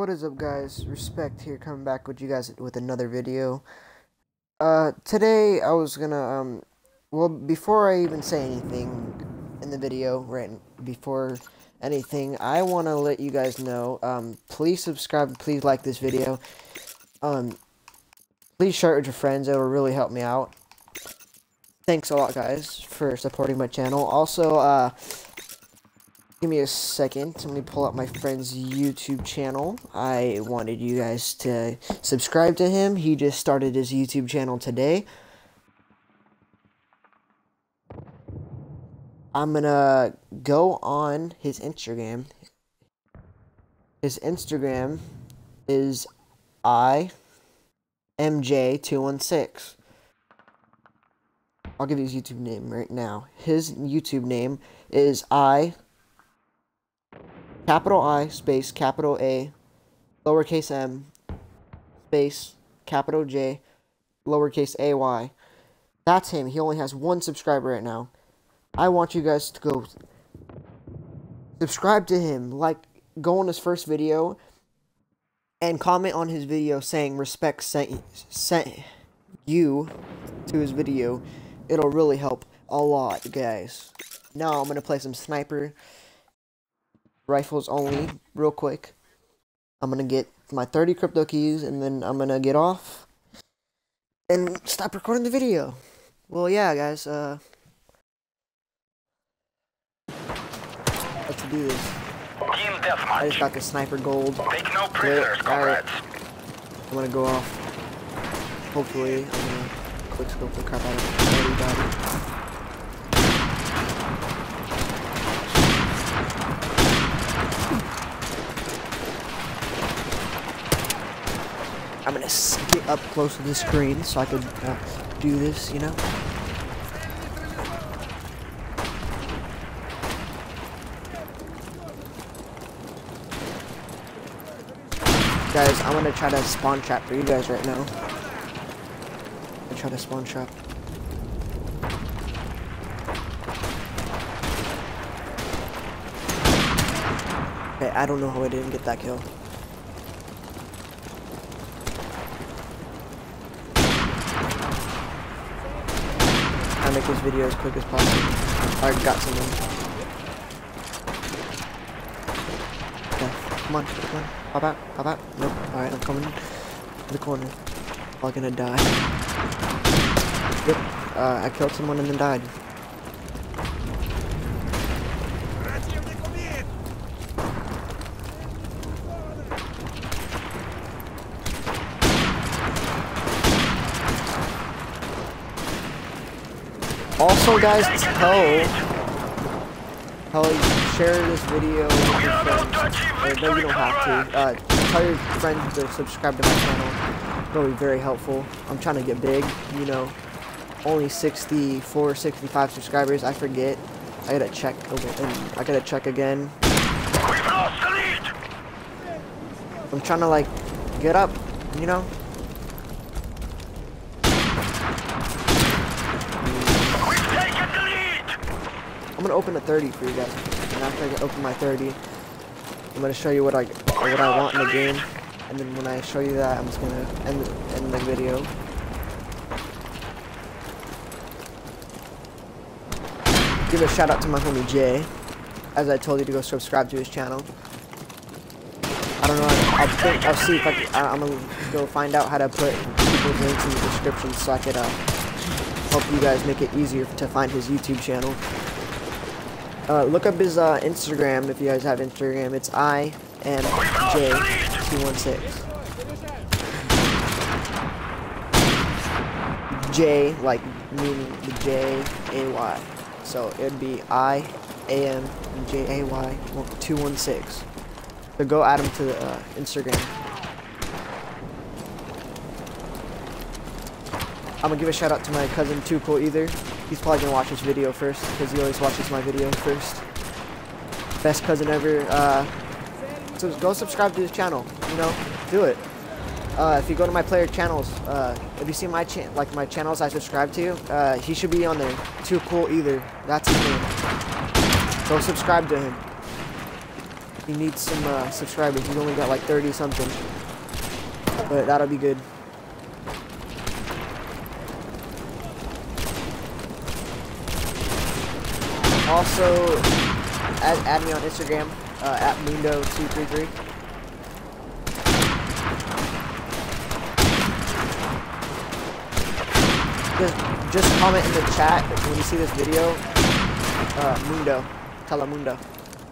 What is up guys? Respect here coming back with you guys with another video. Uh today I was gonna um well before I even say anything in the video right before anything I want to let you guys know um please subscribe please like this video um please share it with your friends it'll really help me out thanks a lot guys for supporting my channel also uh Give me a second. Let me pull up my friend's YouTube channel. I wanted you guys to subscribe to him. He just started his YouTube channel today. I'm gonna go on his Instagram. His Instagram is imj216. I'll give you his YouTube name right now. His YouTube name is I capital I space capital A lowercase m space capital J lowercase a y. That's him. He only has one subscriber right now. I want you guys to go subscribe to him. Like, go on his first video and comment on his video saying respect sent, sent you to his video. It'll really help a lot, guys. Now I'm going to play some sniper rifles only, real quick. I'm gonna get my 30 crypto keys, and then I'm gonna get off and stop recording the video. Well, yeah, guys, uh, let's do this. Team deathmatch. I just got the sniper gold. Take no prisoners, comrades. I'm gonna go off. Hopefully, I'm gonna quick scope the crap out of everybody. I'm gonna get up close to the screen so I can uh, do this, you know? Guys, I'm gonna try to spawn trap for you guys right now. I try to spawn trap. Okay, I don't know how I didn't get that kill. I gotta make this video as quick as possible. I got someone. Okay, come on, come on. Pop out, pop out. Nope. Alright, I'm coming to the corner. I'm gonna die. Yep. Uh, I killed someone and then died. Also, guys, tell, tell, share this video with your friends. Or, no, you don't have to. Uh, tell your friends to subscribe to my channel. It'll be very helpful. I'm trying to get big, you know. Only 64, 65 subscribers. I forget. I gotta check. Okay, and I gotta check again. We've lost the lead. I'm trying to like get up, you know. We've taken the lead. I'm gonna open a 30 for you guys, and after I open my 30, I'm gonna show you what I what I want in the game, and then when I show you that, I'm just gonna end end the video. Give a shout out to my homie Jay, as I told you to go subscribe to his channel. I don't know. I'll, think, I'll see if I can, I, I'm gonna go find out how to put people's links in the description so I could uh, help you guys make it easier to find his YouTube channel. Uh, look up his uh, Instagram if you guys have Instagram. It's I M J two one six. J like meaning the J A Y. So it'd be I A M J A Y two one six. So go add him to the uh, Instagram. I'm gonna give a shout out to my cousin Too Cool Either. He's probably gonna watch this video first because he always watches my video first. Best cousin ever. Uh, so go subscribe to his channel. You know, do it. Uh, if you go to my player channels, uh, if you see my like my channels I subscribe to, uh, he should be on there. Too Cool Either. That's his name. Go subscribe to him. He needs some uh, subscribers. He's only got like 30 something. But that'll be good. Also, add, add me on Instagram uh, at Mundo233. Just, just comment in the chat when you see this video. Uh, Mundo, Telemundo.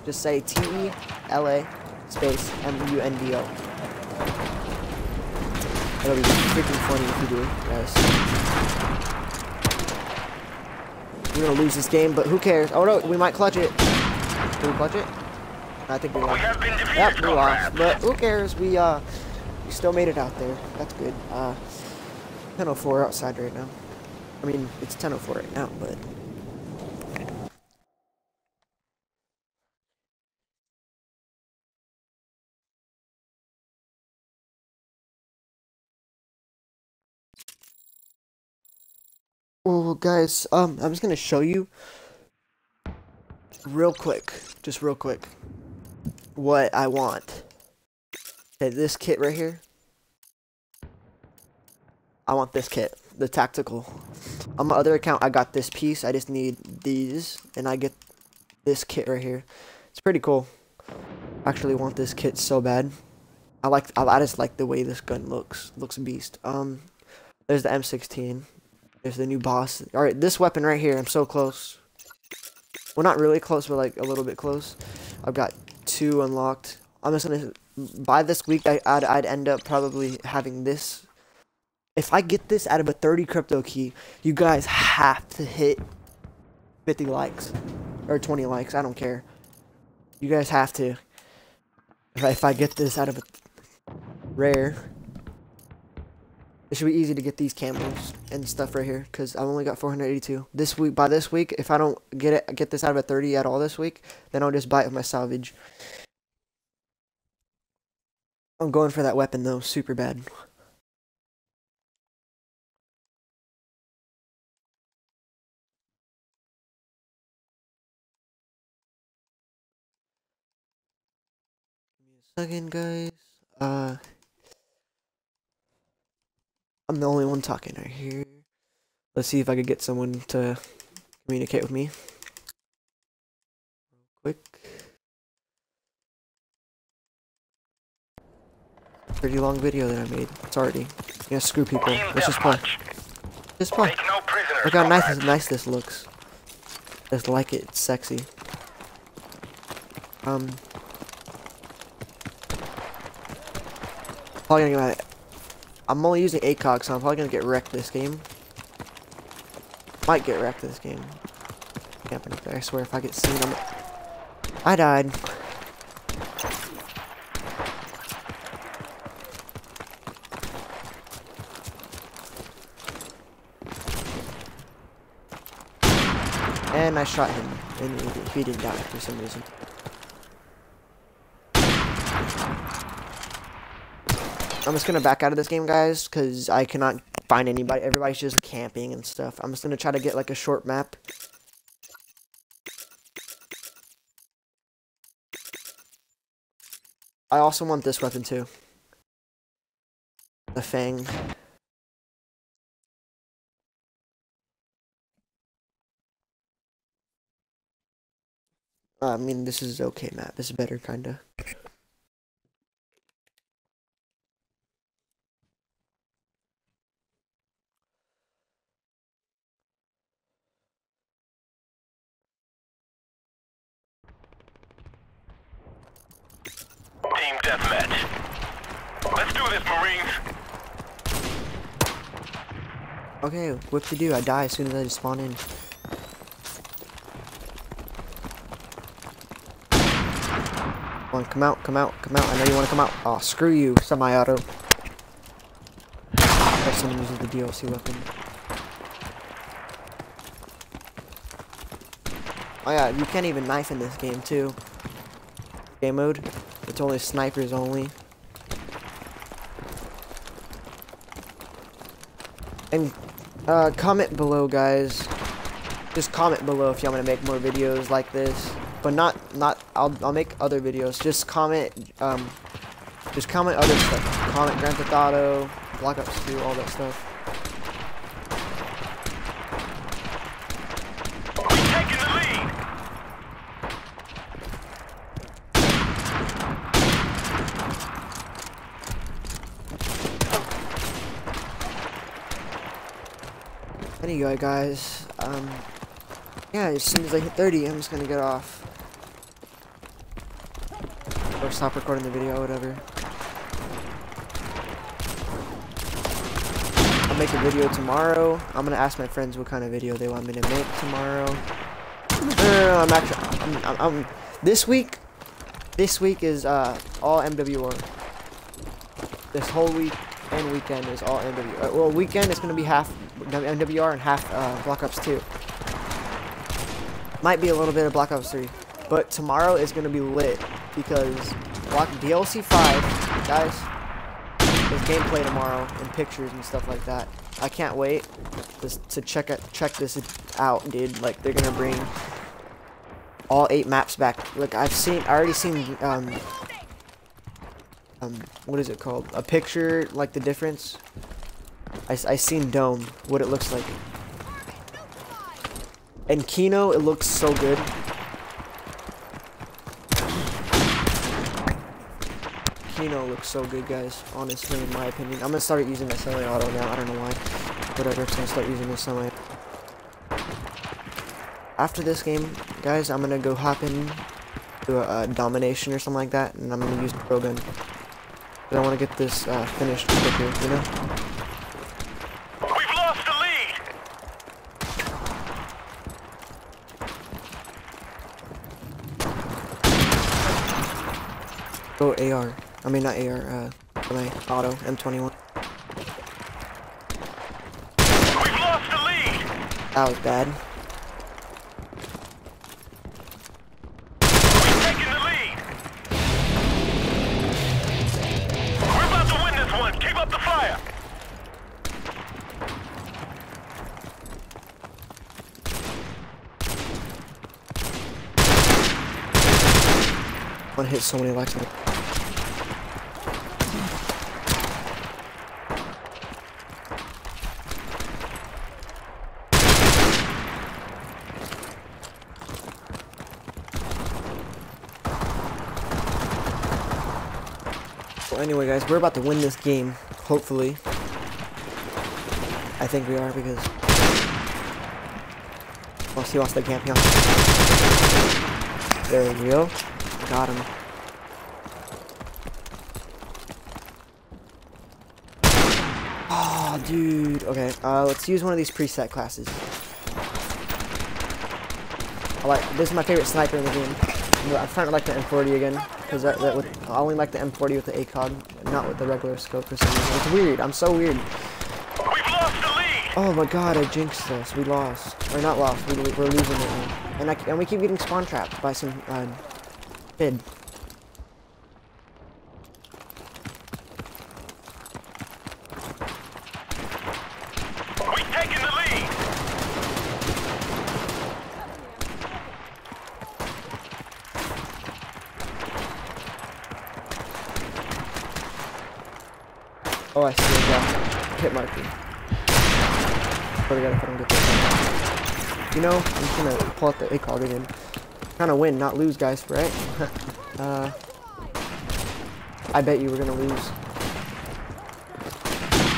Just say T E L A space M U N D O. It'll be freaking funny if you do, guys. We're gonna lose this game, but who cares? Oh no, we might clutch it. Did we clutch it? I think we lost. have Yep, we lost. But who cares? We uh, we still made it out there. That's good. Uh, 10:04 outside right now. I mean, it's 10:04 right now, but. Well, guys, um, I'm just gonna show you real quick, just real quick, what I want. Okay, this kit right here. I want this kit, the tactical. On my other account, I got this piece. I just need these, and I get this kit right here. It's pretty cool. I actually want this kit so bad. I like. I, I just like the way this gun looks. Looks beast. Um, there's the M16. There's the new boss. All right, this weapon right here. I'm so close. Well, not really close, but like a little bit close. I've got two unlocked. I'm just gonna by this week. I, I'd I'd end up probably having this. If I get this out of a 30 crypto key, you guys have to hit 50 likes or 20 likes. I don't care. You guys have to. If I, if I get this out of a rare, it should be easy to get these camos and stuff right here because I've only got 482 this week. By this week, if I don't get it, get this out of a 30 at all this week, then I'll just buy it with my salvage. I'm going for that weapon though, super bad. Give me a second, guys. Uh. I'm the only one talking right here. Let's see if I could get someone to communicate with me. Real quick. Pretty long video that I made. It's already. Yeah, screw people. Let's just play. Just play. No Look how nice, comrades. nice this looks. Just like it. It's sexy. Um. Probably gonna get my I'm only using ACOG, so I'm probably gonna get wrecked this game. Might get wrecked this game. Camping up there. I swear, if I get seen, I'm. I died. And I shot him, and he- he didn't die for some reason. I'm just gonna back out of this game, guys, because I cannot find anybody. Everybody's just camping and stuff. I'm just gonna try to get like a short map. I also want this weapon too. The Fang. I mean, this is okay map. This is better, kinda. Team deathmatch. Let's do this, Marines. Okay, what to do? I die as soon as I just spawn in. Come on, come out, come out, come out. I know you want to come out. Oh, screw you, semi-auto. Person uses the DLC weapon. Oh yeah, you can't even knife in this game too. Game mode. It's only snipers only. And uh, comment below, guys. Just comment below if y'all want to make more videos like this. But not not. I'll I'll make other videos. Just comment um, just comment other stuff. Comment Grand Theft Auto, Black Ops 2, all that stuff. Anyway, guys, um, yeah, as soon as I hit 30, I'm just gonna get off. Or stop recording the video, whatever. I'll make a video tomorrow. I'm gonna ask my friends what kind of video they want me to make tomorrow. No, no, no, I'm actually, I'm, I'm, I'm- this week, this week is, uh, all MWR. This whole week and weekend is all MWR. Well, weekend is gonna be half MWR and half, uh, Black Ops 2. Might be a little bit of Black Ops 3. But tomorrow is gonna be lit because Black DLC 5, guys, there's gameplay tomorrow and pictures and stuff like that. I can't wait to check it, check this out, dude. Like they're gonna bring all eight maps back. Like I've seen, I already seen, um, um, what is it called? A picture, like the difference. I, I seen Dome, what it looks like. And Kino, it looks so good. Kino looks so good, guys. Honestly, in my opinion. I'm gonna start using that semi-auto now. I don't know why. Whatever, so I'm gonna start using this semi. After this game, guys, I'm gonna go hop in to a, a domination or something like that, and I'm gonna use the pro gun. I want to get this uh, finished quicker, you know? We've lost the lead. Go AR. I mean, not AR, uh, my auto, M21. We've lost the lead. That was bad. We've taken the lead. We're about to win this one. Keep up the fire. One hit so many likes. Anyway, guys, we're about to win this game. Hopefully. I think we are because. Oh, he wants the camp. He wants- There we go. Got him. Oh, dude. Okay, uh, let's use one of these preset classes. I like this is my favorite sniper in the game. I'm starting to like the M40 again because that, that I only like the M40 with the ACOG, not with the regular scope for some reason. It's weird. I'm so weird. We've lost the lead. Oh my god, I jinxed us. We lost. Or not lost. We, we're losing it now. And I, and we keep getting spawn trapped by some uh, kid. We've taken the lead. Oh, I see a guy. Hit marker. Swear to God, if I don't get this. You know, I'm just gonna pull out the ACOG again. Kind of win, not lose, guys, right? uh, I bet you we're gonna lose.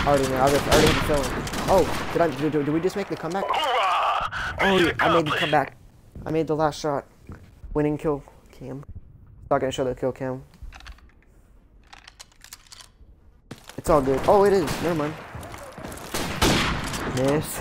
Already know. I already, I already have a feeling. Oh, did I? Did, did we just make the comeback? Oh, yeah, I made the comeback. I made the last shot. Winning kill cam. Not gonna show the kill cam. It's all good. Oh, it is. Never mind. Miss.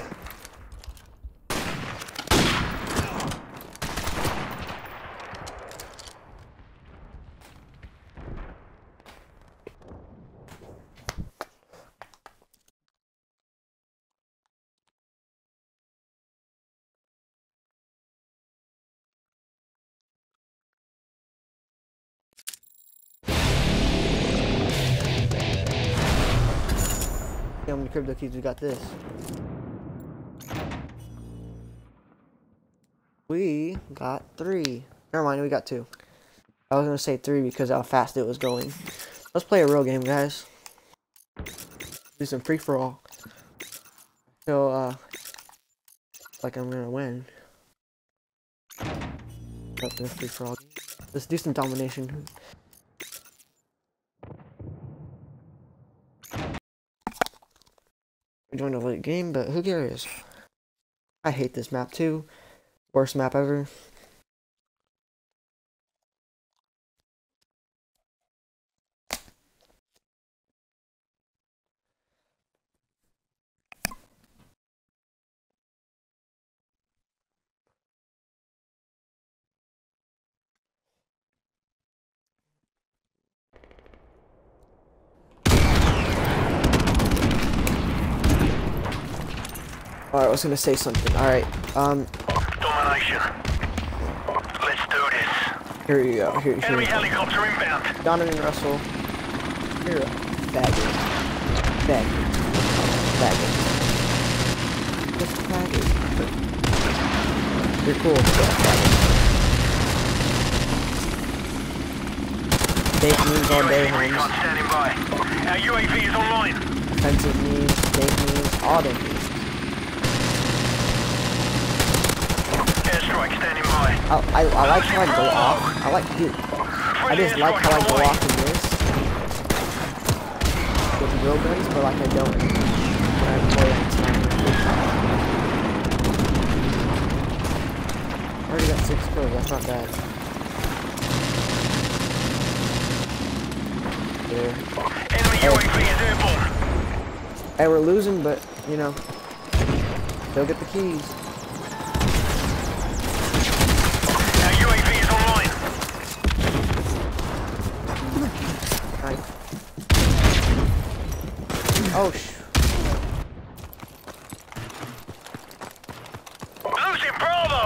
How many crypto keys we got this? We got three. Never mind, we got two. I was gonna say three because how fast it was going. Let's play a real game, guys. Do some free for all. So, uh, like I'm gonna win. Free for all. Let's do some domination. Joined a late game, but who cares? I hate this map too. Worst map ever. Alright, I was gonna say something. Alright, um, Domination. Let's do this. here you go. Here, Enemy here. helicopter inbound. Donovan Russell. You're a faggot. Faggot. Faggot. Just faggot. You're cool. faggot. Fake news all day, UAV recon Holmes. standing by. Our UAV is online. Offensive news, fake news, all the news. Airstrike standing by. I, I, I like how I go off. I like, dude. I just like how I go off in this with real guns, but like I don't when I play on sniper. I already got six kills. That's not bad. There. Enemy UAV is airborne. Hey, we're losing, but you know, they'll get the keys. Our UAV is online. Nice. Oh sh. Losing Bravo.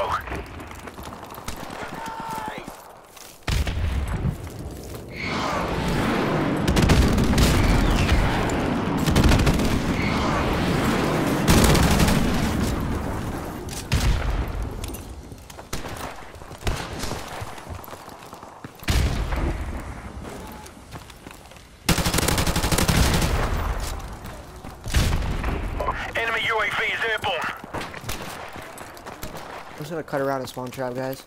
Enemy UAV is airborne. I'm just gonna cut around and spawn trap, guys.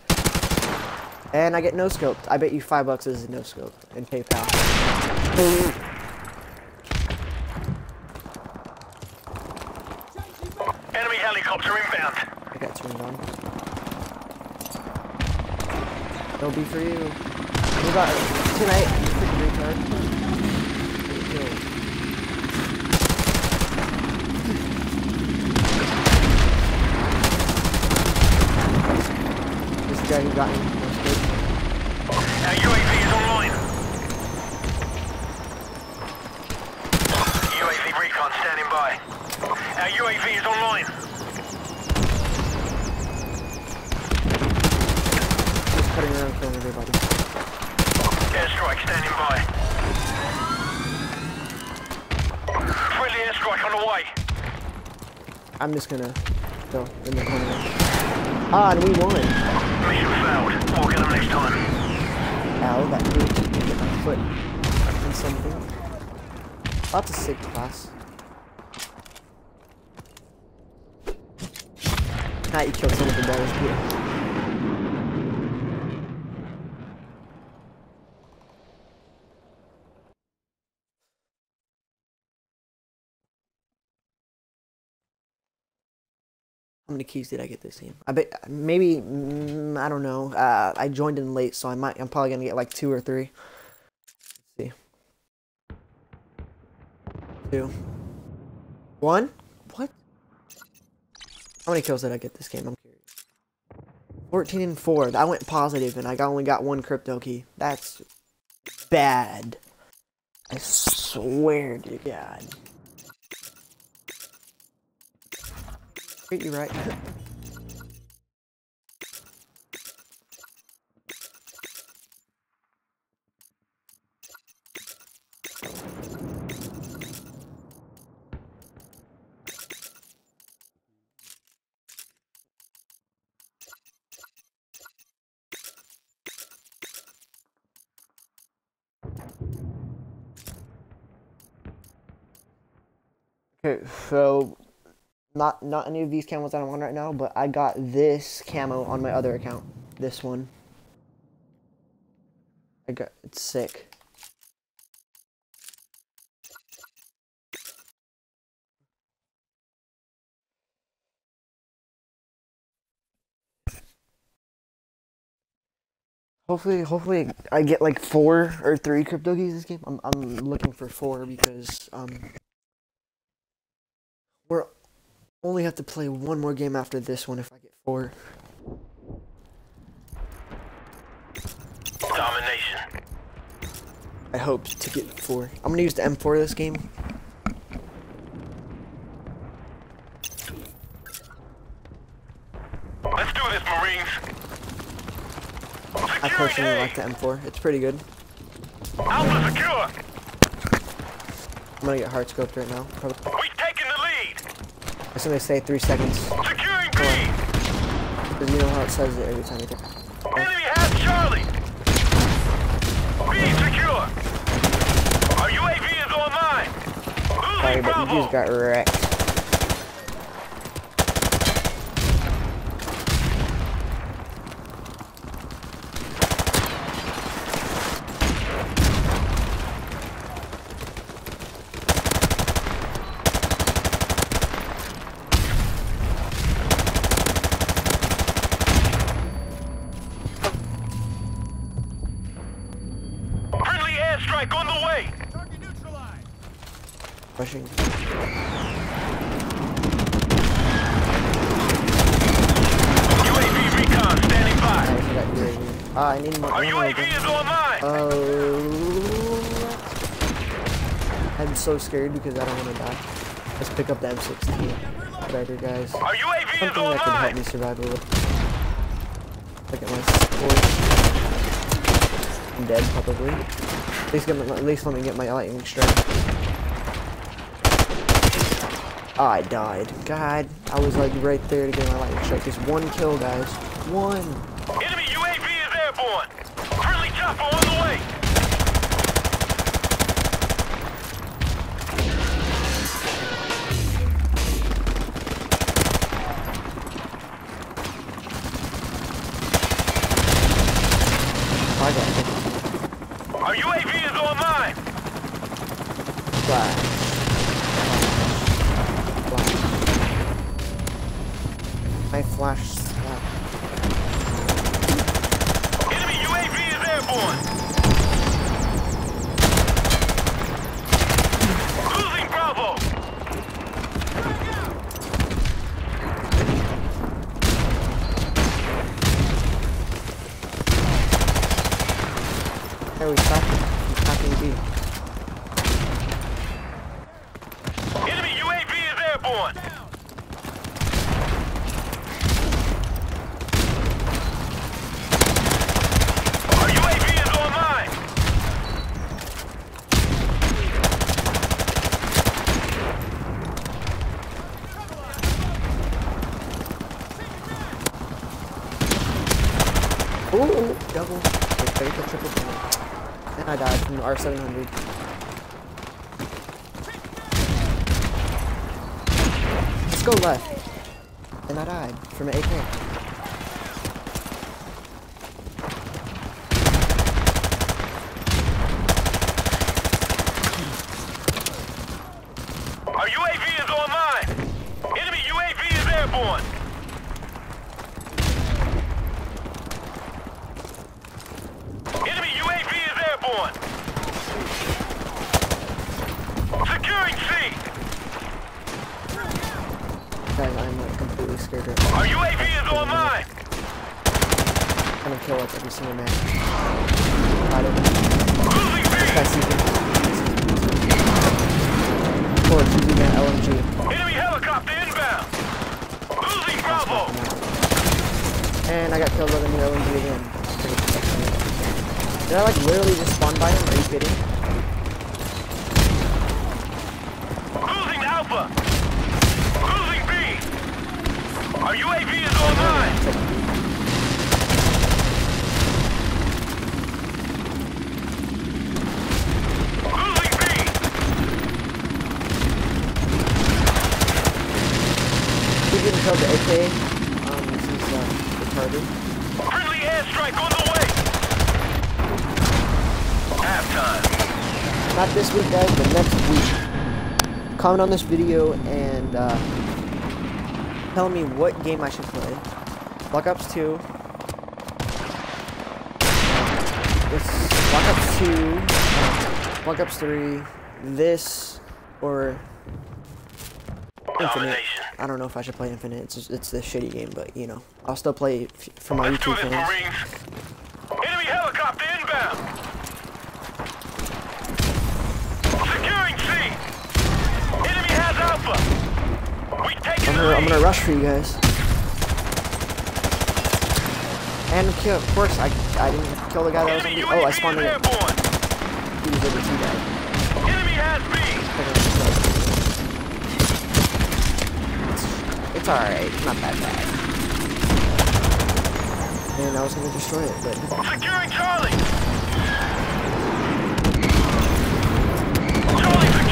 And I get no scoped. I bet you five bucks is no scope in PayPal helicopter inbound. I got turned on. It'll be for you. We got tonight. You freaking retard. Get killed. Guy who got me. no scope. Our UAV is online. UAV recon standing by. Our UAV is online. Just cutting around, killing everybody. Airstrike standing by. Friendly airstrike on the way. I'm just gonna go in the corner. Ah, and we won. Mission failed. We'll get them next time. Ow, that hurt. Foot in something. That's a sick class. Ah, you killed someone with the balls. Good. Many keys did I get this game? I bet maybe mm, I don't know. Uh, I joined in late, so I might. I'm probably gonna get like two or three. Let's see. Two. One. What? How many kills did I get this game? I'm curious. 14 and 4. I went positive and I only got one crypto key. That's bad. I swear to God. Treat you right. Okay, so not not any of these camos that I'm on right now, but I got this camo on my other account. This one. I got it's sick. Hopefully, hopefully I get like four or three crypto keys this game. I'm I'm looking for four because um we're only have to play one more game after this one if I get four. Domination. I hope to get four. I'm gonna use the M4 this game. Let's do this, Marines. I personally A. like the M4. It's pretty good. Alpha secure. I'm gonna get hard scoped right now. Probably. It's gonna say three seconds. Securing B. Cause you know how it says it every time you get. Enemy has Charlie. B secure. Our UAV is online. Sorry, Losing but you just got wrecked. Friendly airstrike on the way. Pushing. UAV recon standing by. I actually got UAV. I need more Our UAV is online. Oh. Uh, I'm so scared because I don't want to die. Let's pick up the M16. Better, guys. Our UAV is Something that could help me survive a little. Look at my score. I'm dead, probably. At least, get my, at least let me get my lightning strike. I died. God, I was like right there to get my lightning strike. Just one kill, guys. One. Enemy UAV is airborne. Friendly chopper on the way. I got it. Our UAV is online. Flash. Flash. My flash slap. Enemy UAV is airborne. Losing Bravo. There we stop. Attacking B. Enemy UAV is airborne. Our UAV is online. Ooh, double. Wait, the triple kill. And I died from the R700. Let's go left. And I died from an AK. Our UAV is online. Enemy UAV is airborne. Enemy UAV is airborne. Securing C. Guys, I'm like completely scared right now. Our UAV is online. I'm gonna kill like every single man. Got it. Losing Guys, B. see me. Forward, using that LMG. Enemy helicopter inbound. Losing Bravo. And I got killed with a new LMG again. Pretty exciting. Did I like literally just spawned by him? Are you kidding? Losing Alpha. Losing B. Our UAV is online. Losing B. getting killed the AK. Um, this is uh, retarded. Friendly airstrike on the way. Halftime. Not this week, guys, but next week. Comment on this video and uh, tell me what game I should play. Black Ops 2. This Black Ops 2, Black Ops 3, this, or Infinite. I don't know if I should play Infinite. It's just, it's the shitty game, but you know, I'll still play for my Let's YouTube fans. Marines. Enemy helicopter inbound. Alpha. We taking I'm gonna, I'm gonna rush for you guys. And kill, of course, I, I didn't kill the guy that was on the, oh, I spawned in, he was over two guys. Enemy has B. It's, it's alright, it's not that bad. And I was gonna destroy it, but Securing Charlie. Charlie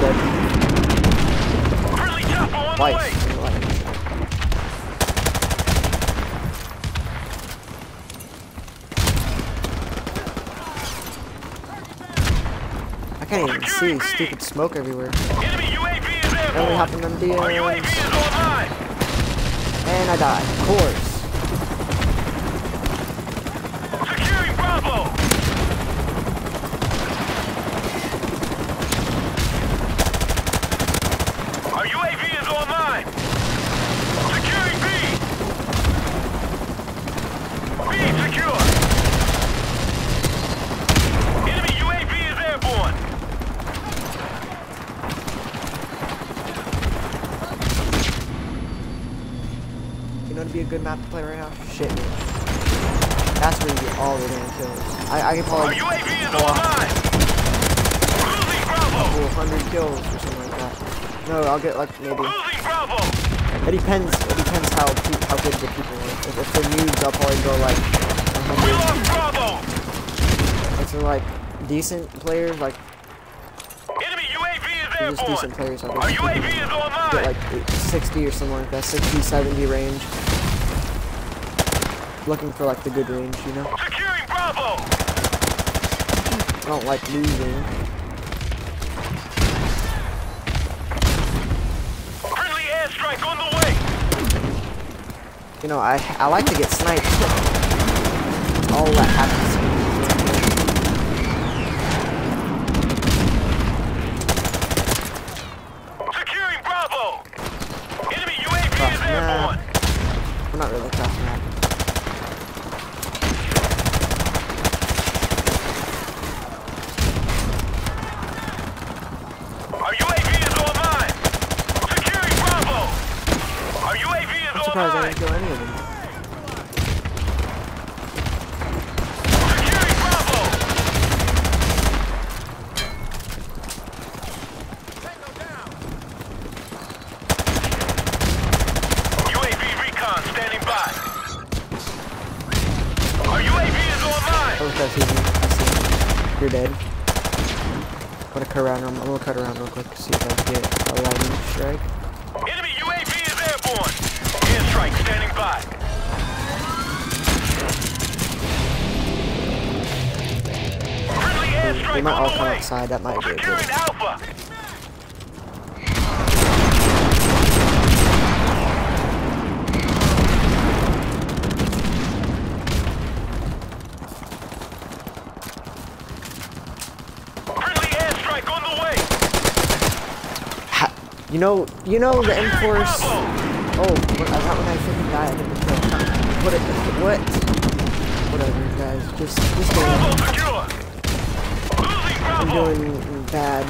dead. Friendly chopper on the Twice. I can't even see stupid smoke everywhere. Enemy UAV is Only airborne. happened on the Our UAV is uh, online. And I died, of course. Securing Bravo. Our UAV is online. Securing B. B secure. Enemy UAV is airborne. You know to be a good map to play right now? Shit, man. That's where you get all the damn kills. I, I can probably go off online. Losing Bravo. 100 kills or something like that. No, I'll get like maybe. It depends. It depends how how good the people are. If, if they're noobs, I'll probably go like We 100. lost Bravo. If they're like decent players, like Enemy UAV is they're just decent players, I'll Our UAV is get like 60 or something like that, 60, 70 range. Looking for like the good range, you know. Securing Bravo. I don't like losing. Friendly airstrike on the way. You know, I I like to get sniped. All that happens. You know, you know the M-Force. Oh, what, I thought when I freaking died, I didn't kill. What? What? Whatever, guys. Just, just go. I'm doing bad,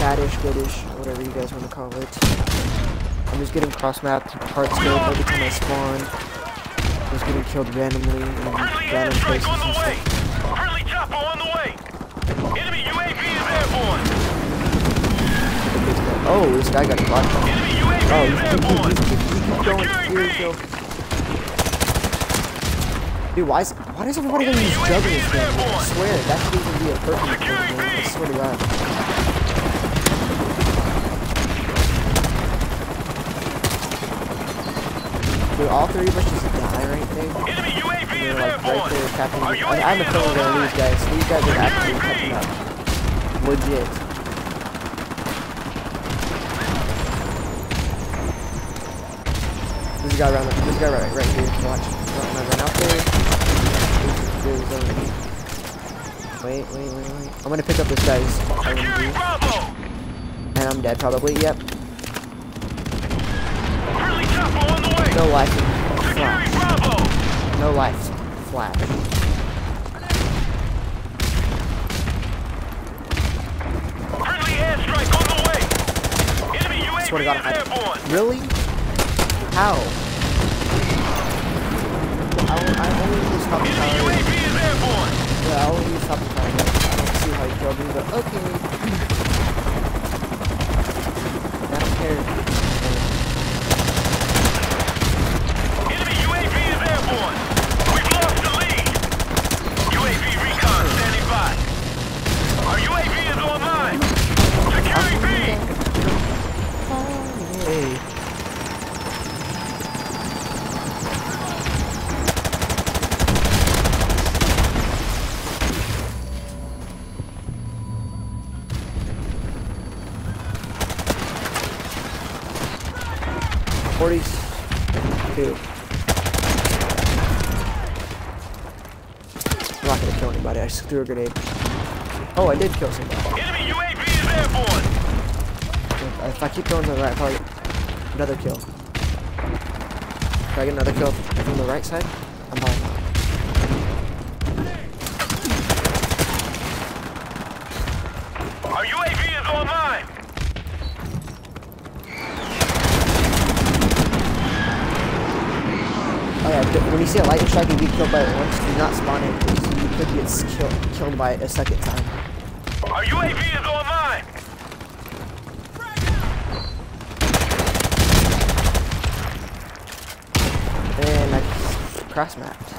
badish, goodish, whatever you guys want to call it. I'm just getting cross-mapped, heart skill every time I spawn. I'm Just getting killed randomly in random places and stuff. Friendly chopper on the way. Enemy UAV is airborne. Oh, this guy got UAV Oh, he's keep, keep, keep, going. Dude, why is why does everybody gonna use Enemy jug in UAV this is game? I swear, that should even be a perfect game. I swear to God. Did all three of us just die right there? They're like right there, Captain. Our I, I'm a feeling we're gonna lose, guys. These guys are actually catching up. Legit. This guy around, this guy right, right here. Watch. Run, run, run out there. There's, there's, wait, wait, wait, wait. I'm gonna pick up this guy's LMG, and I'm dead probably. Yep. Friendly chopper on the way. No life. Bravo. No life. Flash. Friendly airstrike on the way. Enemy UAV Swear to God, I- Really? How? I, I only use top Enemy power. UAV is airborne. Yeah, I only use top power. I don't see how you killed me, but okay. I don't 42. I'm not gonna kill anybody. I just threw a grenade. Oh, I did kill somebody. Enemy UAV is airborne. If I keep going to the right, I'll get another kill. Can I get another kill from the right side? See a lightning strike and get killed by it once, do not spawn in because you could get kill- killed by it a second time. Our UAV is online. And I cross mapped.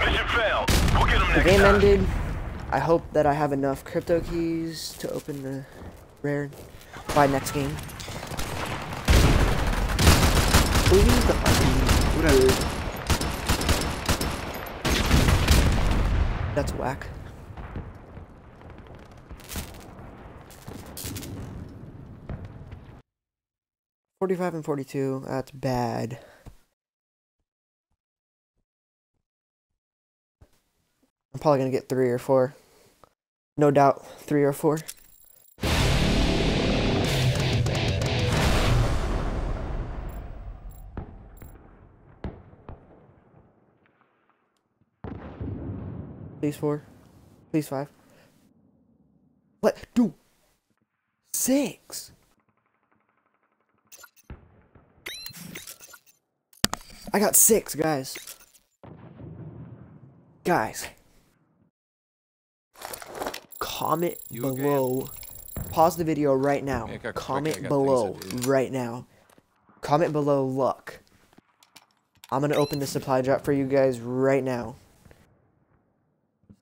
Mission failed. We'll get them The game time. ended. I hope that I have enough crypto keys to open the rare by next game. Please the fucking whatever. That's whack. Forty-five and forty-two. That's bad. I'm probably gonna get three or four. No doubt, three or four. Please four. Please five. What? Dude. Six. I got six, guys. Guys. Comment You below. Pause the video right now. Make a quick, Comment below to right now. Comment below luck. I'm gonna open the supply drop for you guys right now.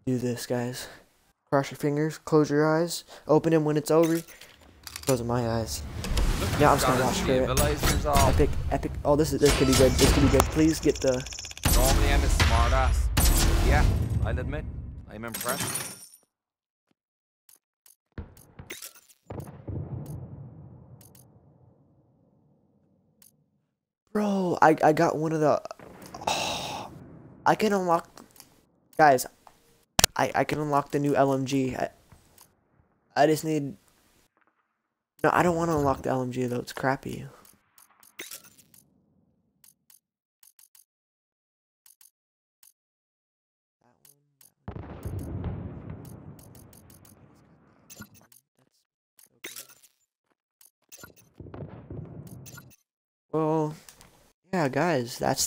Do this, guys. Cross your fingers, close your eyes, open them when it's over. Closing my eyes. Yeah, I'm just gonna watch it. Epic, epic. Oh, this is this could be good. This could be good. Please get the. Normally I'm a smartass. Yeah, I'll admit, I'm impressed. Bro, I I got one of the. I can unlock, guys. I I can unlock the new LMG. I, I just need. No, I don't want to unlock the LMG though. It's crappy. Well, yeah, guys, that's